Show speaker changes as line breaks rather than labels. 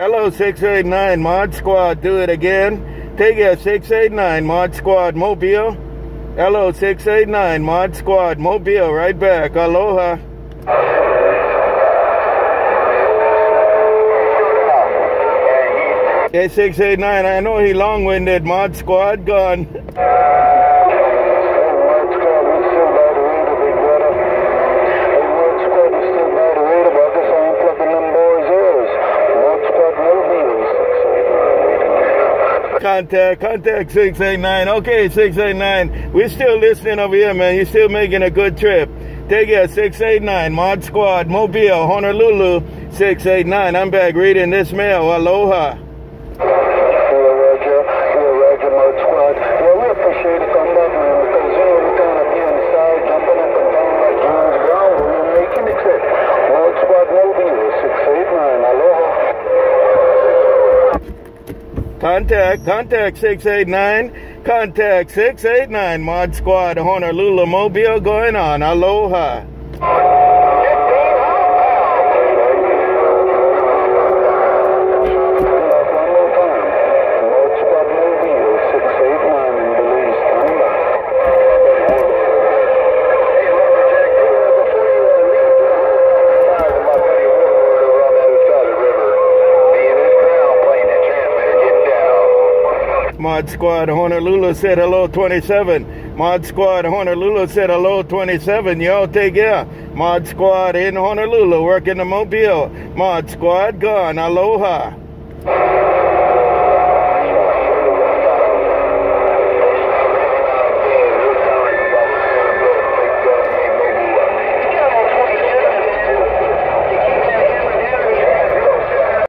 Hello, 689 Mod Squad. Do it again. Take it, 689 Mod Squad Mobile. Hello, 689 Mod Squad Mobile. Right back. Aloha. Yeah, 689. I know he long winded. Mod Squad gone. Contact, contact 689. Okay, 689. We're still listening over here, man. You're still making a good trip. Take care, 689. Mod Squad, Mobile, Honolulu, 689. I'm back reading this mail. Aloha. Contact, contact 689, contact 689, Mod Squad, Honolulu Mobile going on. Aloha. Mod Squad Honolulu said hello 27. Mod Squad Honolulu said hello 27. Yo, take care. Mod Squad in Honolulu working the mobile. Mod Squad gone. Aloha.